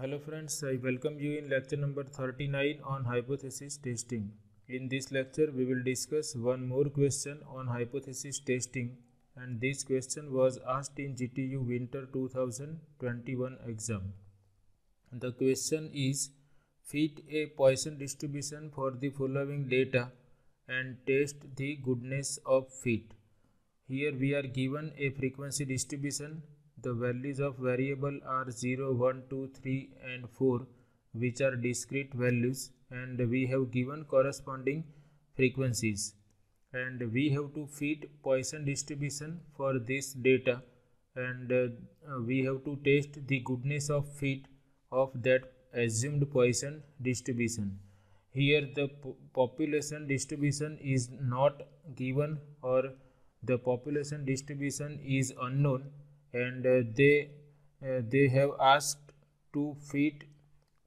Hello friends, I welcome you in lecture number 39 on hypothesis testing. In this lecture, we will discuss one more question on hypothesis testing and this question was asked in GTU Winter 2021 exam. The question is fit a Poisson distribution for the following data and test the goodness of fit. Here we are given a frequency distribution the values of variable are 0 1 2 3 and 4 which are discrete values and we have given corresponding frequencies. And we have to fit Poisson distribution for this data and uh, we have to test the goodness of fit of that assumed Poisson distribution. Here the population distribution is not given or the population distribution is unknown and uh, they uh, they have asked to fit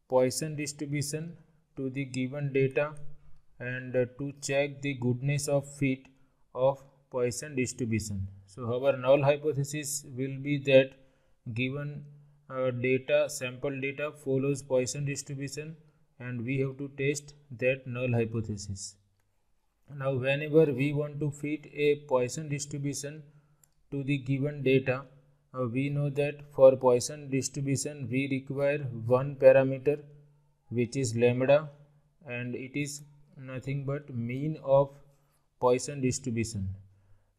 Poisson distribution to the given data and uh, to check the goodness of fit of Poisson distribution. So our null hypothesis will be that given uh, data sample data follows Poisson distribution and we have to test that null hypothesis. Now whenever we want to fit a Poisson distribution to the given data Uh, we know that for Poisson distribution we require one parameter which is lambda and it is nothing but mean of Poisson distribution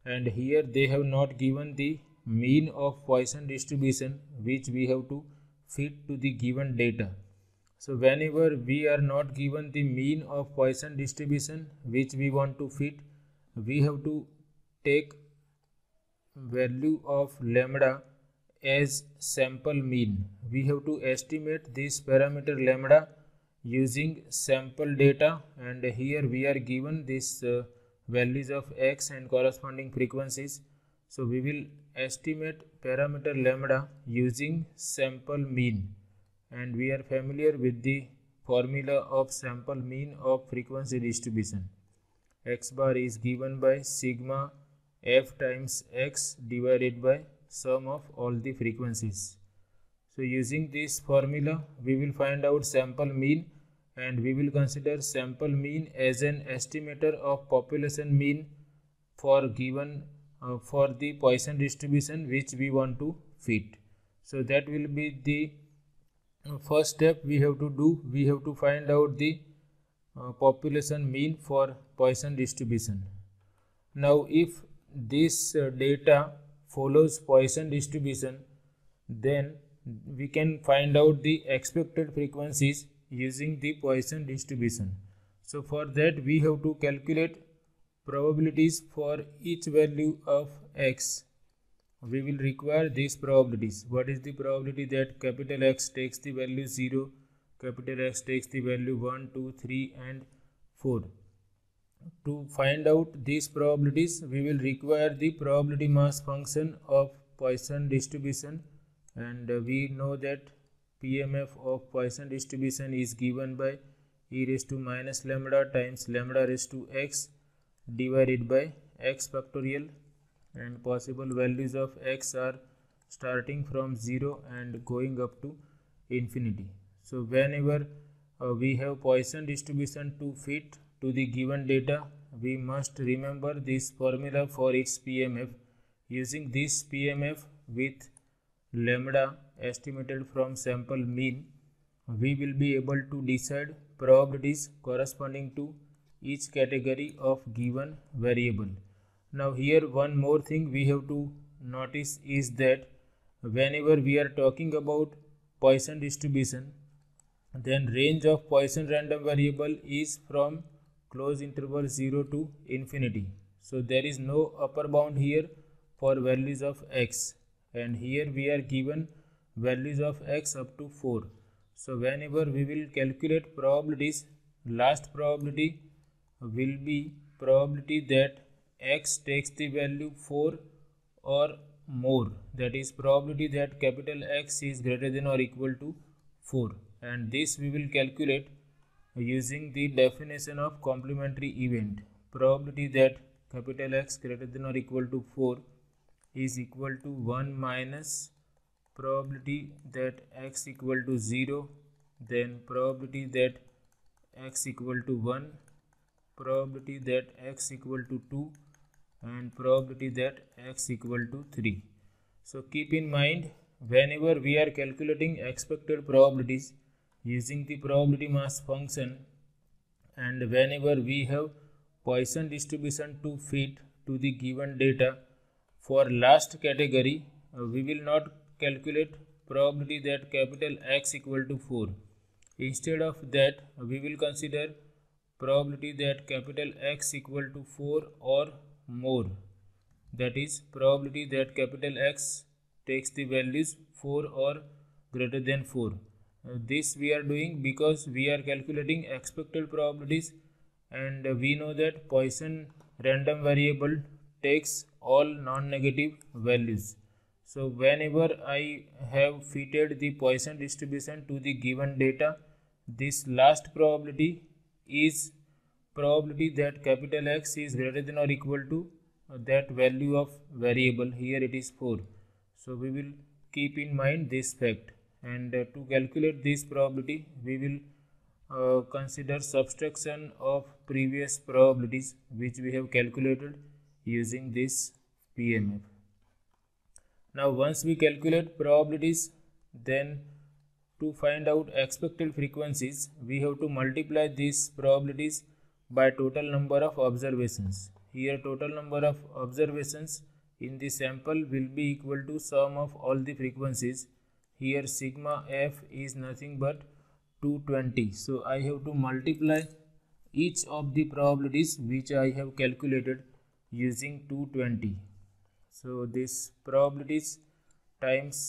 and here they have not given the mean of Poisson distribution which we have to fit to the given data. So whenever we are not given the mean of Poisson distribution which we want to fit we have to take value of lambda as sample mean. We have to estimate this parameter lambda using sample data and here we are given this uh, values of x and corresponding frequencies. So we will estimate parameter lambda using sample mean and we are familiar with the formula of sample mean of frequency distribution. x bar is given by sigma f times x divided by sum of all the frequencies. So using this formula we will find out sample mean and we will consider sample mean as an estimator of population mean for given uh, for the Poisson distribution which we want to fit. So that will be the uh, first step we have to do we have to find out the uh, population mean for Poisson distribution. Now if this uh, data follows Poisson distribution then we can find out the expected frequencies using the Poisson distribution. So for that we have to calculate probabilities for each value of x. We will require these probabilities. What is the probability that capital X takes the value 0, capital X takes the value 1, 2, 3 and 4 to find out these probabilities we will require the probability mass function of Poisson distribution and uh, we know that PMF of Poisson distribution is given by e raised to minus lambda times lambda raised to x divided by x factorial and possible values of x are starting from 0 and going up to infinity. So whenever uh, we have Poisson distribution to fit to the given data we must remember this formula for its PMF using this PMF with lambda estimated from sample mean we will be able to decide probabilities corresponding to each category of given variable. Now here one more thing we have to notice is that whenever we are talking about Poisson distribution then range of Poisson random variable is from close interval 0 to infinity. So there is no upper bound here for values of x and here we are given values of x up to 4. So whenever we will calculate probabilities, last probability will be probability that x takes the value 4 or more that is probability that capital X is greater than or equal to 4 and this we will calculate using the definition of complementary event. Probability that capital X greater than or equal to 4 is equal to 1 minus probability that x equal to 0 then probability that x equal to 1 probability that x equal to 2 and probability that x equal to 3 so keep in mind whenever we are calculating expected probabilities using the probability mass function and whenever we have Poisson distribution to fit to the given data for last category uh, we will not calculate probability that capital X equal to 4. Instead of that, we will consider probability that capital X equal to 4 or more. That is probability that capital X takes the values 4 or greater than 4. This we are doing because we are calculating expected probabilities. And we know that Poisson random variable takes all non-negative values. So whenever I have fitted the Poisson distribution to the given data, this last probability is probability that capital X is greater than or equal to that value of variable. Here it is 4 so we will keep in mind this fact and uh, to calculate this probability we will uh, consider subtraction of previous probabilities which we have calculated using this PMF now once we calculate probabilities then to find out expected frequencies we have to multiply these probabilities by total number of observations. Here total number of observations in the sample will be equal to sum of all the frequencies here sigma f is nothing but 220 so i have to multiply each of the probabilities which i have calculated using 220 so this probabilities times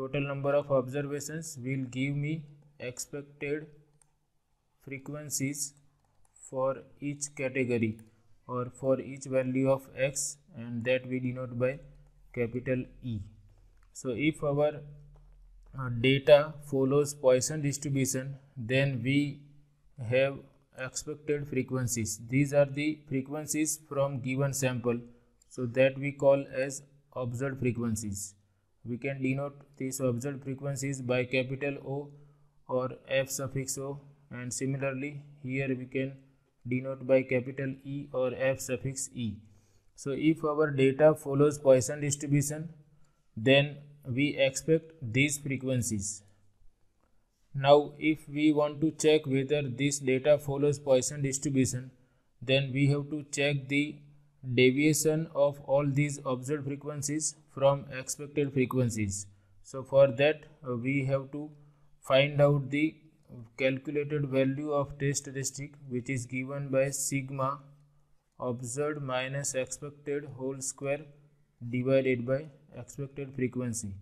total number of observations will give me expected frequencies for each category or for each value of x and that we denote by capital E. So if our Uh, data follows Poisson distribution then we have expected frequencies. These are the frequencies from given sample so that we call as observed frequencies. We can denote these observed frequencies by capital O or F suffix O and similarly here we can denote by capital E or F suffix E. So if our data follows Poisson distribution then we expect these frequencies. Now if we want to check whether this data follows Poisson distribution then we have to check the deviation of all these observed frequencies from expected frequencies. So for that we have to find out the calculated value of test statistic which is given by sigma observed minus expected whole square divided by expected frequency.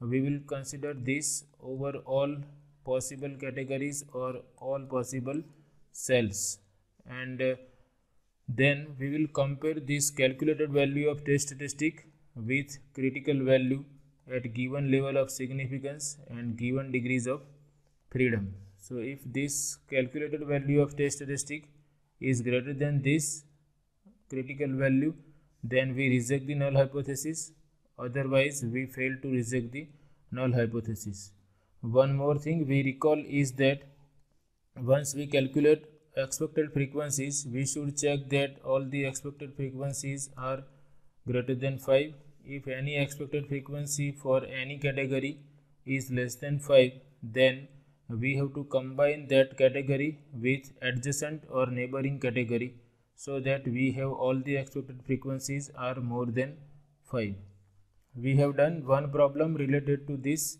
We will consider this over all possible categories or all possible cells and uh, then we will compare this calculated value of test statistic with critical value at given level of significance and given degrees of freedom. So if this calculated value of test statistic is greater than this critical value then we reject the null hypothesis otherwise we fail to reject the null hypothesis. One more thing we recall is that once we calculate expected frequencies we should check that all the expected frequencies are greater than 5 if any expected frequency for any category is less than 5 then we have to combine that category with adjacent or neighboring category so that we have all the expected frequencies are more than 5 we have done one problem related to this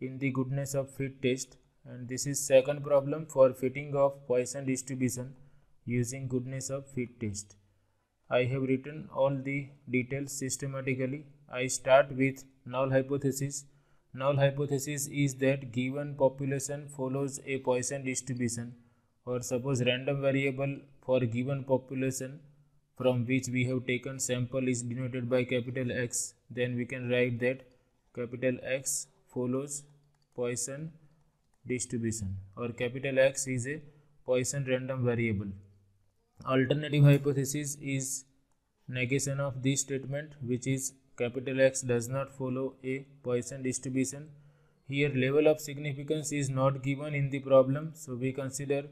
in the goodness of fit test and this is second problem for fitting of Poisson distribution using goodness of fit test. I have written all the details systematically. I start with null hypothesis. Null hypothesis is that given population follows a Poisson distribution or suppose random variable for given population from which we have taken sample is denoted by capital X then we can write that capital X follows Poisson distribution or capital X is a Poisson random variable. Alternative hypothesis is negation of this statement which is capital X does not follow a Poisson distribution. Here level of significance is not given in the problem so we consider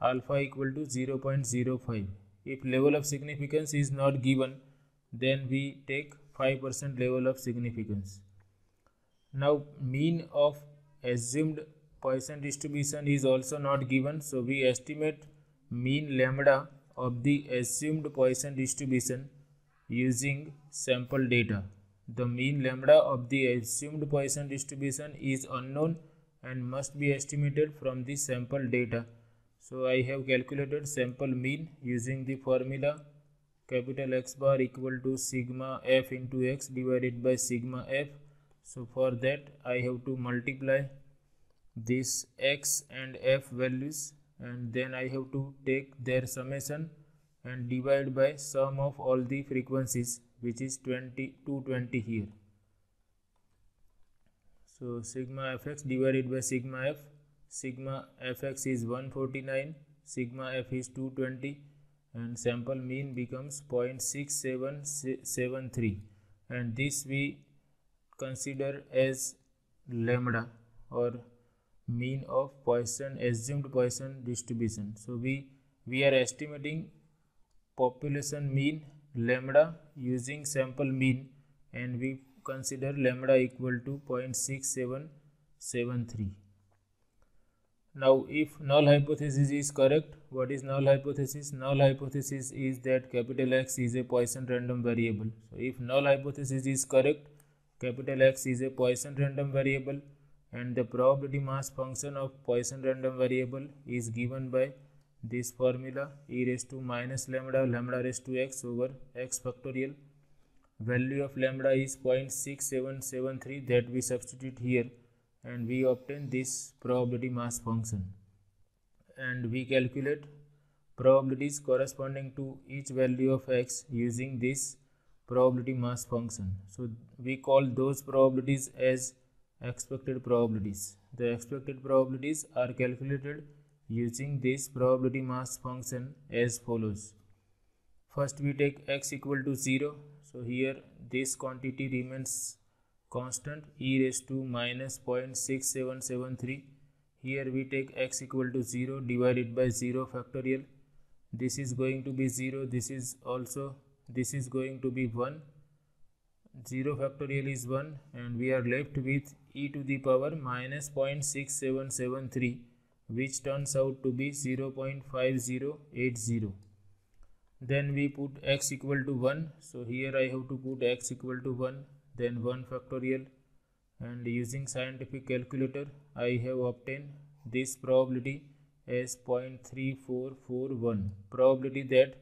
alpha equal to 0.05. If level of significance is not given then we take 5% level of significance. Now mean of assumed Poisson distribution is also not given so we estimate mean lambda of the assumed Poisson distribution using sample data. The mean lambda of the assumed Poisson distribution is unknown and must be estimated from the sample data. So I have calculated sample mean using the formula capital X bar equal to sigma f into x divided by sigma f. So for that I have to multiply this x and f values and then I have to take their summation and divide by sum of all the frequencies which is 20 220 here so sigma fx divided by sigma f sigma fx is 149 sigma f is 220 and sample mean becomes 0.6773 and this we consider as lambda or mean of Poisson assumed Poisson distribution so we we are estimating population mean lambda using sample mean and we consider lambda equal to 0.6773. Now if null hypothesis is correct, what is null hypothesis? Null hypothesis is that capital X is a Poisson random variable. So if null hypothesis is correct, capital X is a Poisson random variable and the probability mass function of Poisson random variable is given by this formula e raised to minus lambda lambda raised to x over x factorial value of lambda is 0.6773 that we substitute here and we obtain this probability mass function and we calculate probabilities corresponding to each value of x using this probability mass function so we call those probabilities as expected probabilities the expected probabilities are calculated using this probability mass function as follows. First we take x equal to 0. So here this quantity remains constant e raised to minus 0.6773. Here we take x equal to 0 divided by 0 factorial. This is going to be 0. This is also this is going to be 1. 0 factorial is 1 and we are left with e to the power minus 0.6773 which turns out to be 0.5080 then we put x equal to 1 so here I have to put x equal to 1 then 1 factorial and using scientific calculator I have obtained this probability as 0.3441 probability that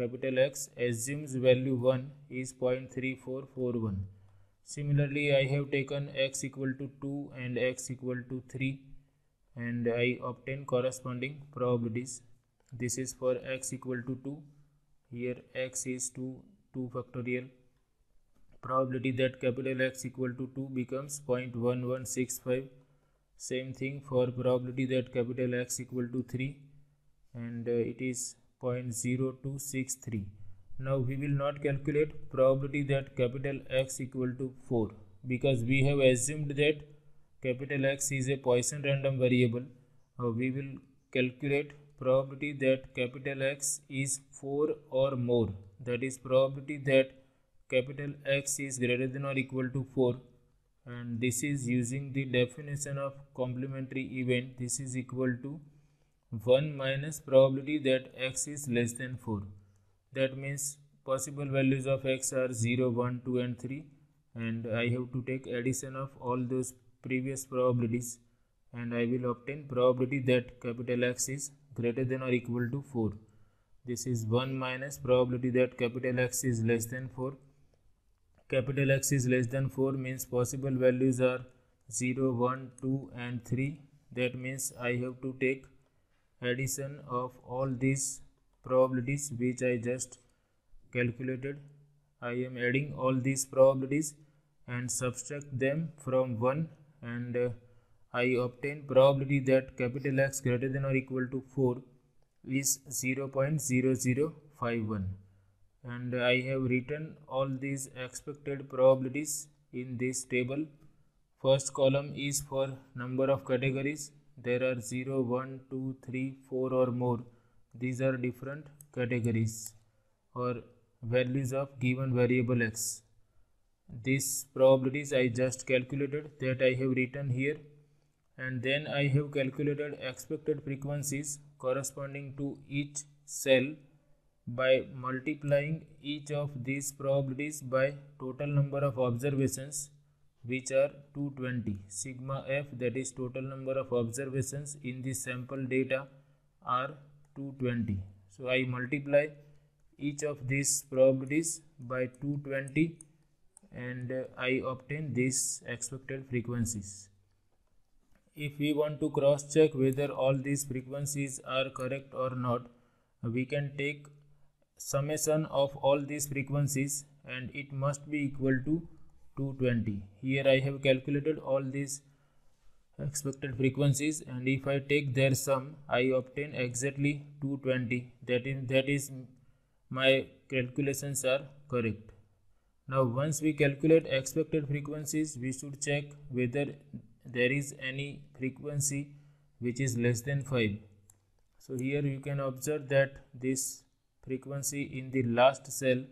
capital X assumes value 1 is 0.3441 similarly I have taken x equal to 2 and x equal to 3 and I obtain corresponding probabilities. This is for x equal to 2. Here x is 2, 2 factorial. Probability that capital X equal to 2 becomes 0.1165. Same thing for probability that capital X equal to 3 and uh, it is 0.0263. Now we will not calculate probability that capital X equal to 4 because we have assumed that capital X is a Poisson random variable, uh, we will calculate probability that capital X is 4 or more. That is probability that capital X is greater than or equal to 4 and this is using the definition of complementary event. This is equal to 1 minus probability that x is less than 4 that means possible values of x are 0 1 2 and 3 and i have to take addition of all those previous probabilities. And I will obtain probability that capital X is greater than or equal to 4. This is 1 minus probability that capital X is less than 4. Capital X is less than 4 means possible values are 0, 1, 2 and 3. That means I have to take addition of all these probabilities which I just calculated. I am adding all these probabilities and subtract them from 1 and uh, I obtain probability that capital X greater than or equal to 4 is 0.0051 and I have written all these expected probabilities in this table. First column is for number of categories. There are 0, 1, 2, 3, 4 or more. These are different categories or values of given variable x. These probabilities I just calculated that I have written here and then I have calculated expected frequencies corresponding to each cell by multiplying each of these probabilities by total number of observations which are 220 sigma f that is total number of observations in the sample data are 220 so i multiply each of these probabilities by 220 and uh, i obtain these expected frequencies. If we want to cross check whether all these frequencies are correct or not we can take summation of all these frequencies and it must be equal to 220 here i have calculated all these expected frequencies and if i take their sum i obtain exactly 220 that is that is my calculations are correct. Now once we calculate expected frequencies we should check whether there is any frequency which is less than 5 so here you can observe that this frequency in the last cell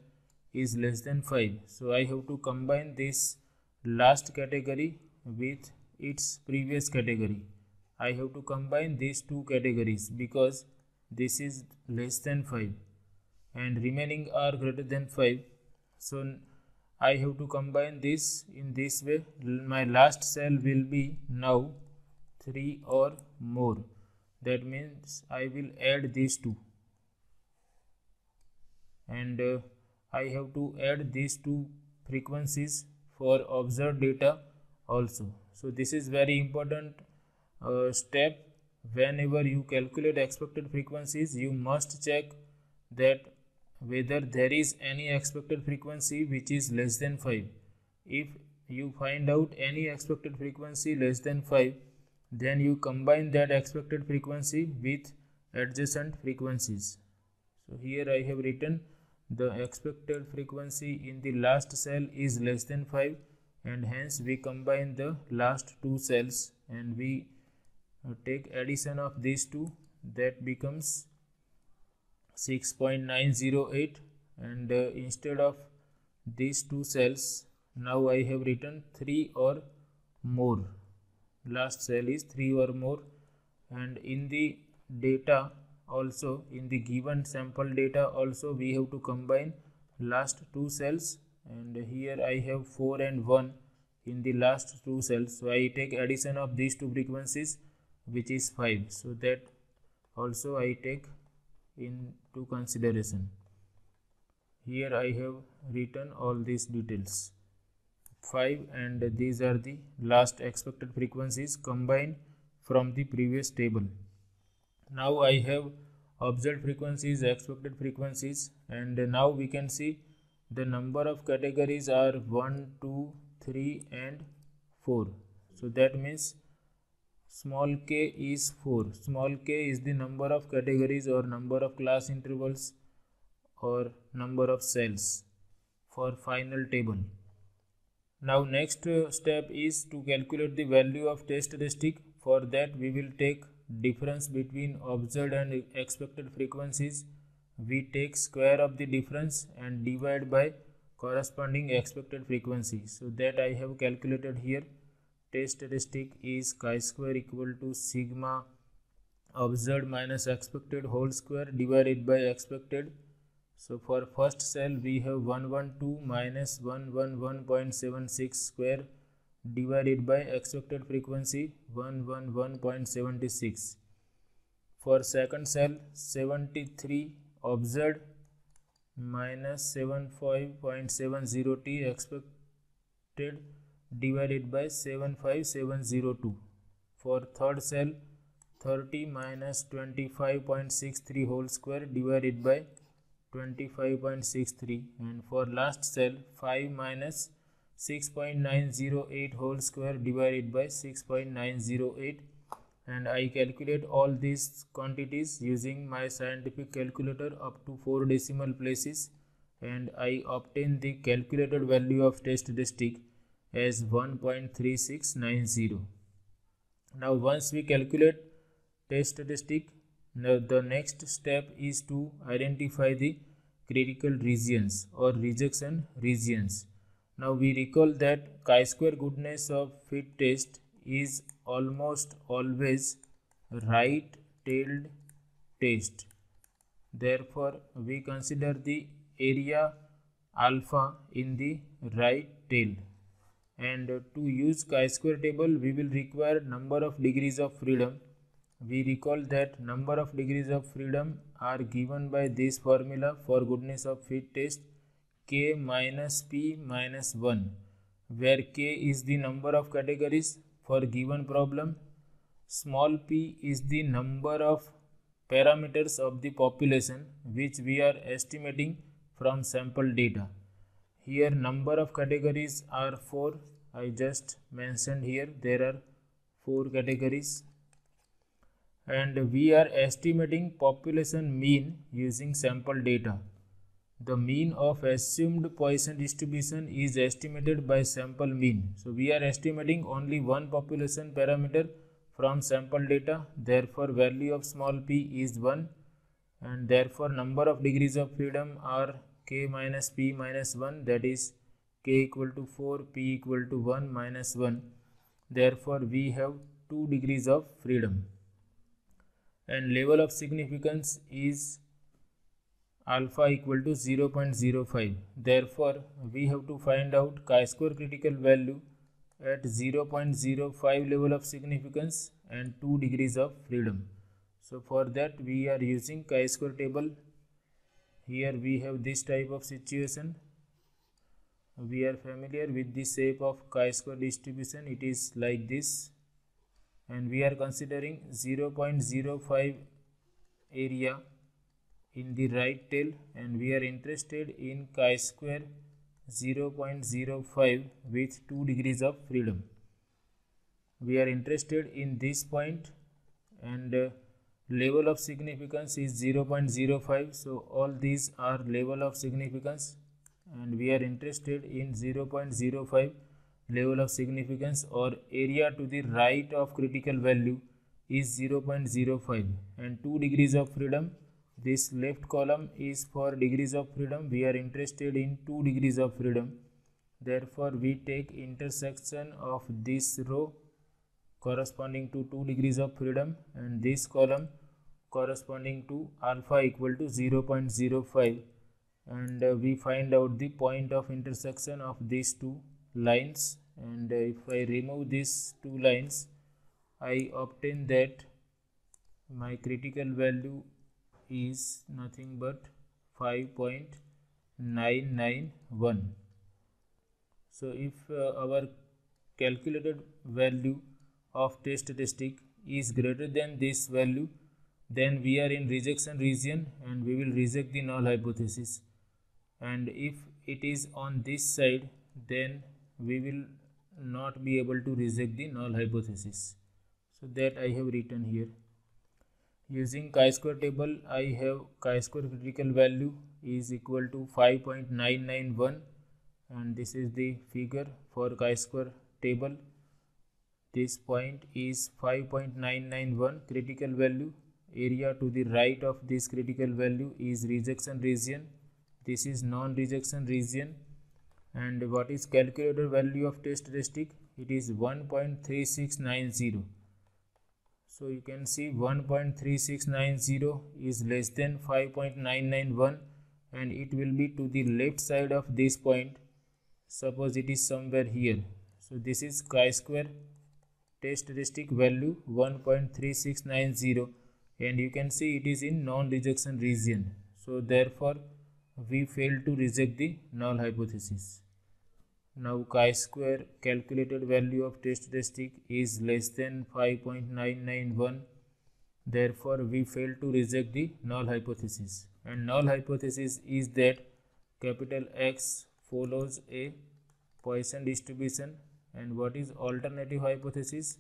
is less than 5 so I have to combine this last category with its previous category. I have to combine these two categories because this is less than 5 and remaining are greater than 5 so I have to combine this in this way. My last cell will be now 3 or more. That means I will add these two and uh, I have to add these two frequencies for observed data also. So this is very important uh, step. Whenever you calculate expected frequencies you must check that whether there is any expected frequency which is less than 5 if you find out any expected frequency less than 5 then you combine that expected frequency with adjacent frequencies. So here i have written the expected frequency in the last cell is less than 5 and hence we combine the last two cells and we uh, take addition of these two that becomes 6.908 and uh, instead of these two cells now I have written 3 or more. Last cell is 3 or more. And in the data also in the given sample data also we have to combine last two cells. And here I have 4 and 1 in the last two cells. So I take addition of these two frequencies which is 5 so that also I take into consideration. Here I have written all these details. 5 and these are the last expected frequencies combined from the previous table now I have observed frequencies expected frequencies and now we can see the number of categories are 1 2 3 and 4 so that means small k is 4 small k is the number of categories or number of class intervals or number of cells for final table. Now next step is to calculate the value of test statistic for that we will take difference between observed and expected frequencies. We take square of the difference and divide by corresponding expected frequency. So that i have calculated here. Test statistic is chi-square equal to sigma observed minus expected whole square divided by expected. So for first cell we have 112 minus 111.76 square divided by expected frequency 111.76 for second cell 73 observed minus 75.70 t expected divided by 75702 for third cell 30 minus 25.63 whole square divided by 25.63 and for last cell 5 minus 6.908 whole square divided by 6.908 and I calculate all these quantities using my scientific calculator up to 4 decimal places and I obtain the calculated value of test statistic as 1.3690. Now once we calculate test statistic, now the next step is to identify the critical regions or rejection regions. Now we recall that chi-square goodness of fit test is almost always right-tailed test. Therefore, we consider the area alpha in the right tail. And to use chi-square table, we will require number of degrees of freedom. We recall that number of degrees of freedom are given by this formula for goodness of fit test k minus p minus 1 where k is the number of categories for given problem small p is the number of parameters of the population which we are estimating from sample data. Here number of categories are 4. I just mentioned here there are 4 categories and we are estimating population mean using sample data. The mean of assumed Poisson distribution is estimated by sample mean. So we are estimating only one population parameter from sample data. Therefore value of small p is 1 and therefore number of degrees of freedom are k minus p minus 1 that is k equal to 4 p equal to 1 minus 1 therefore we have 2 degrees of freedom and level of significance is alpha equal to 0.05 therefore we have to find out chi-square critical value at 0.05 level of significance and 2 degrees of freedom. So for that we are using chi-square table. Here we have this type of situation. We are familiar with the shape of chi-square distribution. It is like this. And we are considering 0.05 area in the right tail and we are interested in chi-square 0.05 with 2 degrees of freedom. We are interested in this point and uh, level of significance is 0.05 so all these are level of significance and we are interested in 0.05 level of significance or area to the right of critical value is 0.05 and 2 degrees of freedom this left column is for degrees of freedom. We are interested in 2 degrees of freedom. Therefore we take intersection of this row corresponding to 2 degrees of freedom and this column corresponding to alpha equal to 0.05 and uh, we find out the point of intersection of these two lines. And uh, if I remove these two lines I obtain that my critical value is nothing but 5.991 so if uh, our calculated value of test statistic is greater than this value then we are in rejection region and we will reject the null hypothesis. And if it is on this side then we will not be able to reject the null hypothesis. So that I have written here using chi-square table I have chi-square critical value is equal to 5.991 and this is the figure for chi-square table this point is 5.991 critical value. Area to the right of this critical value is rejection region. This is non-rejection region. And what is calculated value of test statistic? It is 1.3690. So you can see 1.3690 is less than 5.991 and it will be to the left side of this point. Suppose it is somewhere here. So this is chi-square test statistic value 1.3690 and you can see it is in non-rejection region so therefore we fail to reject the null hypothesis now chi-square calculated value of test statistic is less than 5.991 therefore we fail to reject the null hypothesis. And null hypothesis is that capital X follows a Poisson distribution. And what is alternative hypothesis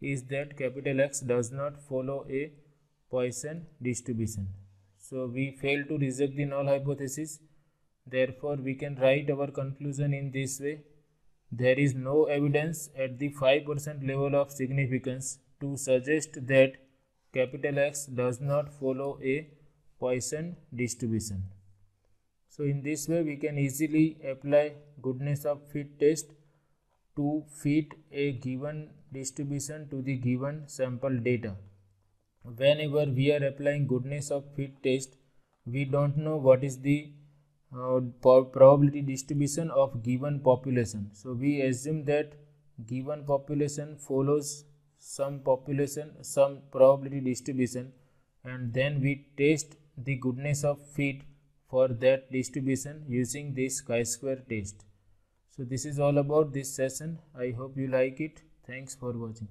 is that capital X does not follow a Poisson distribution. So we fail to reject the null hypothesis Therefore, we can write our conclusion in this way. There is no evidence at the 5% level of significance to suggest that capital X does not follow a Poisson distribution. So in this way we can easily apply goodness of fit test to fit a given distribution to the given sample data. Whenever we are applying goodness of fit test, we don't know what is the probability distribution of given population. So we assume that given population follows some population, some probability distribution and then we test the goodness of fit for that distribution using this chi-square test. So this is all about this session. I hope you like it. Thanks for watching.